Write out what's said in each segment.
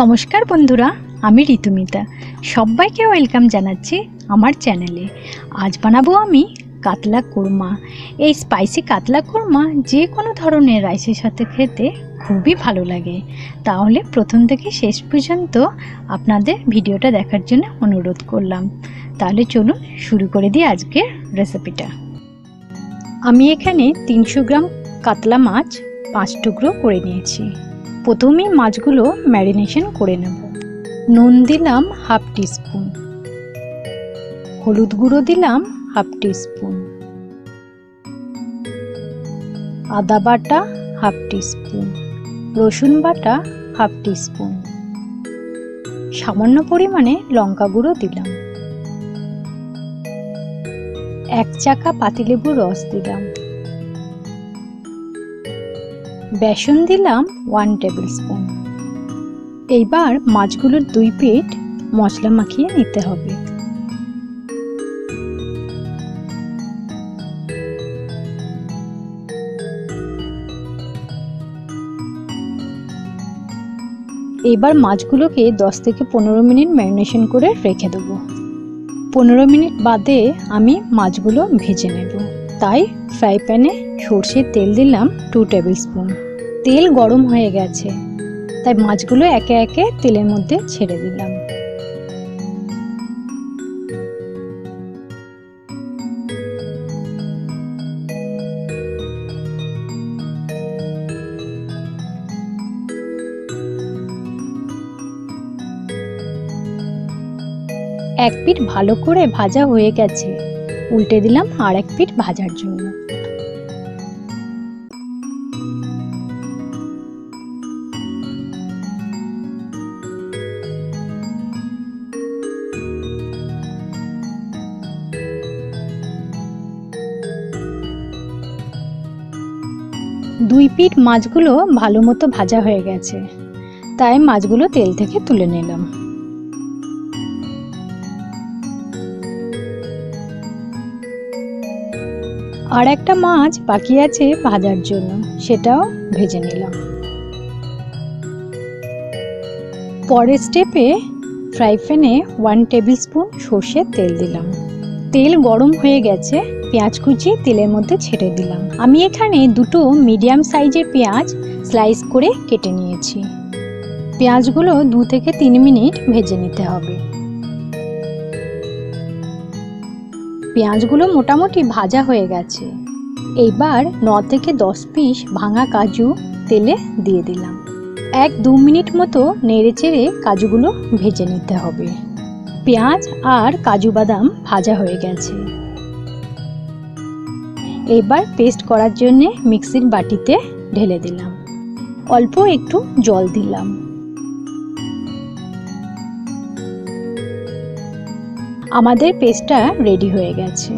নমস্কার বন্ধুরা, আমি ঋতুমিতা। সবাইকে ওয়েলকাম জানাচ্ছি আমার চ্যানেলে। আজ বানাবো আমি কাতলা কোরমা। এই স্পাইসি কাতলা কোরমা যে কোনো ধরনের রাইসের সাথে খেতে খুবই ভালো লাগে। তাহলে প্রথম থেকে শেষ পর্যন্ত আপনাদের ভিডিওটা দেখার জন্য অনুরোধ করলাম। তাহলে চলুন শুরু করে দিই আজকের রেসিপিটা আমি এখানে তিনশো গ্রাম কাতলা মাছ পাঁচ টুকরো করে নিয়েছি। প্রথমেই মাছগুলো ম্যারিনেশন করে নেব। নুন দিলাম হাফ টিস্পুন। হলুদ গুঁড়ো দিলাম হাফ টিস্পুন। আদা বাটা হাফ টিস্পুন। রসুন বাটা হাফ টিস্পুন। সামান্য পরিমাণে লঙ্কা গুঁড়ো দিলাম। এক চাকা পাতিলেবুর রস দিলাম। বেসন দিলাম ওয়ান টেবিল স্পুন এইবার মাছগুলোর দুই পিঠ মশলা মাখিয়ে নিতে হবে। এবার মাছগুলোকে দশ থেকে পনেরো মিনিট ম্যারিনেশন করে রেখে দেবো। পনেরো মিনিট বাদে আমি মাছগুলো ভেজে নেব। তাই ফ্রাই প্যানে সর্ষের তেল দিলাম টু টেবিল স্পুন তেল গরম হয়ে গেছে। তাই মাছগুলো একে একে তেলের মধ্যে ছেড়ে দিলাম। এক পিঠ ভালো করে ভাজা হয়ে গেছে। উল্টে দিলাম আর এক পিঠ ভাজার জন্য। দুই পিঠ মাছগুলো ভালো মতো ভাজা হয়ে গেছে। তাই মাছগুলো তেল থেকে তুলে নিলাম। আর একটা মাছ বাকি আছে ভাজার জন্য, সেটাও ভেজে নিলাম। পরের স্টেপে ফ্রাই প্যানে ওয়ান টেবিল স্পুন সর্ষের তেল দিলাম। তেল গরম হয়ে গেছে পেঁয়াজ কুচি তেলের মধ্যে ছেড়ে দিলাম। আমি এখানে দুটো মিডিয়াম সাইজের পেঁয়াজ স্লাইস করে কেটে নিয়েছি। পেঁয়াজগুলো দু থেকে তিন মিনিট ভেজে নিতে হবে। পেঁয়াজগুলো মোটামুটি ভাজা হয়ে গেছে। এইবার ন থেকে দশ পিস ভাঙা কাজু তেলে দিয়ে দিলাম। এক দু মিনিট মতো নেড়ে চেড়ে কাজুগুলো ভেজে নিতে হবে। পেঁয়াজ আর কাজু বাদাম ভাজা হয়ে গেছে। এবার পেস্ট করার জন্য মিক্সির বাটিতে ঢেলে দিলাম। অল্প একটু জল দিলাম। আমাদের পেস্টটা রেডি হয়ে গেছে।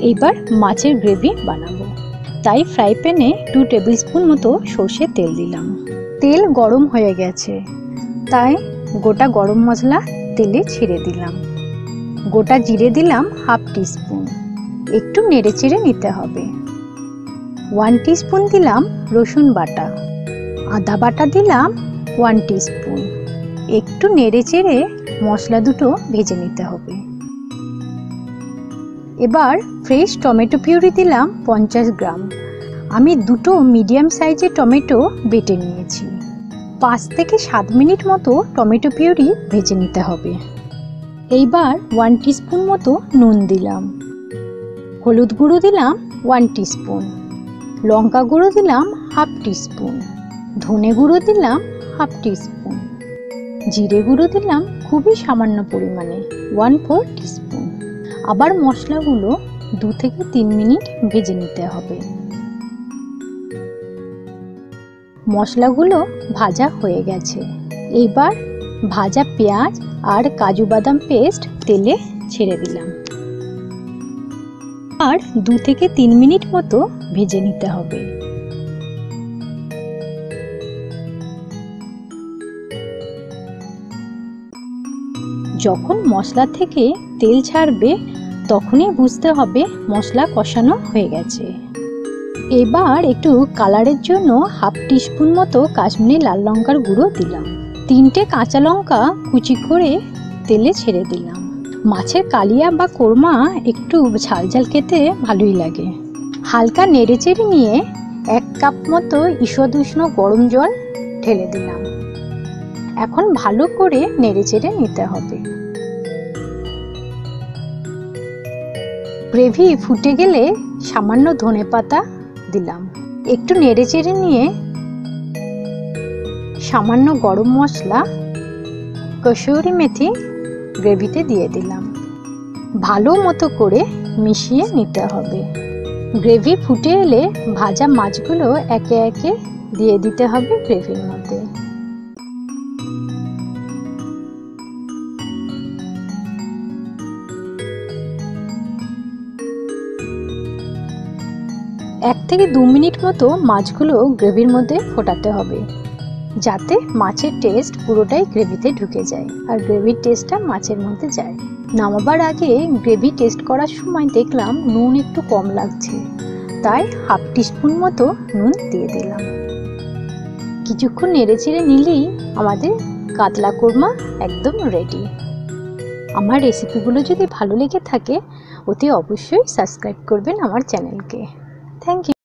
এবার মাছের গ্রেভি বানাবো। তাই ফ্রাই প্যানে টু টেবিল স্পুন মতো সর্ষের তেল দিলাম। তেল গরম হয়ে গেছে। তাই গোটা গরম মশলা তেলে ছেড়ে দিলাম। গোটা জিরে দিলাম হাফ টিস্পুন একটু নেড়ে চেড়ে নিতে হবে। ওয়ান টিস্পুন দিলাম রসুন বাটা। আদা বাটা দিলাম ওয়ান টিস্পুন একটু নেড়ে চেড়ে মশলা দুটো ভেজে নিতে হবে। এবার ফ্রেশ টমেটো পিউরি দিলাম পঞ্চাশ গ্রাম। আমি দুটো মিডিয়াম সাইজের টমেটো বেটে নিয়েছি। পাঁচ থেকে সাত মিনিট মতো টমেটো পিউরি ভেজে নিতে হবে। এইবার ওয়ান টিস্পুন মতো নুন দিলাম। হলুদ গুঁড়ো দিলাম ওয়ান টিস্পুন লঙ্কা গুঁড়ো দিলাম হাফ টিস্পুন ধনে গুঁড়ো দিলাম হাফ টিস্পুন জিরে গুঁড়ো দিলাম খুবই সামান্য পরিমাণে ওয়ান ফোর টিস্পুন আবার মশলাগুলো দু থেকে তিন মিনিট ভেজে নিতে হবে। মশলাগুলো ভাজা হয়ে গেছে। এবার ভাজা পেঁয়াজ আর কাজু বাদাম পেস্ট তেলে ছেড়ে দিলাম। আর দু থেকে তিন মিনিট মতো ভেজে নিতে হবে। যখন মশলা থেকে তেল ছাড়বে, তখনই বুঝতে হবে মশলা কষানো হয়ে গেছে। এবার একটু কালারের জন্য হাফ টিস্পুন মতো কাশ্মীরি লাল লঙ্কার গুঁড়ো দিলাম। তিনটে কাঁচা লঙ্কা কুচি করে তেলে ছেড়ে দিলাম। মাছের কালিয়া বা কোরমা একটু ঝাল ঝাল খেতে ভালোই লাগে। হালকা নেড়ে চেড়ে নিয়ে এক কাপ মতো ঈষদ উষ্ণ গরম জল ঢেলে দিলাম। এখন ভালো করে নেড়ে চেড়ে নিতে হবে। গ্রেভি ফুটে গেলে সামান্য ধনে পাতা দিলাম। একটু নেড়ে চেড়ে নিয়ে সামান্য গরম মশলা, কসুরি মেথি গ্রেভিতে দিয়ে দিলাম। ভালো মতো করে মিশিয়ে নিতে হবে। গ্রেভি ফুটে এলে ভাজা মাছগুলো একে একে দিয়ে দিতে হবে গ্রেভির মধ্যে। এক থেকে দু মিনিট মতো মাছগুলো গ্রেভির মধ্যে ফোটাতে হবে। যাতে মাছের টেস্ট পুরোটাই গ্রেভিতে ঢুকে যায় আর গ্রেভির টেস্টটা মাছের মধ্যে যায়। নামাবার আগে গ্রেভি টেস্ট করার সময় দেখলাম নুন একটু কম লাগছে, তাই হাফ টিস্পুন মতো নুন দিয়ে দিলাম। কিছুক্ষণ নেড়ে চেড়ে নিলেই আমাদের কাতলা কোরমা একদম রেডি আমার রেসিপিগুলো যদি ভালো লেগে থাকে, অতি অবশ্যই সাবস্ক্রাইব করবেন আমার চ্যানেলকে থ্যাংক ইউ